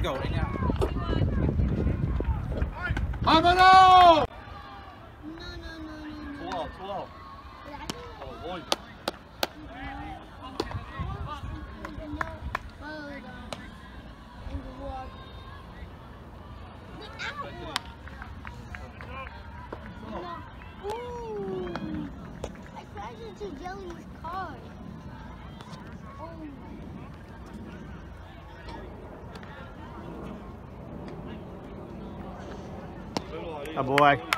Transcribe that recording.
Let's go. Vámonos! No, no, no, no. 12, 12. Oh, boy. Ooh! I crashed into Jelly's car. Oh my. A boy.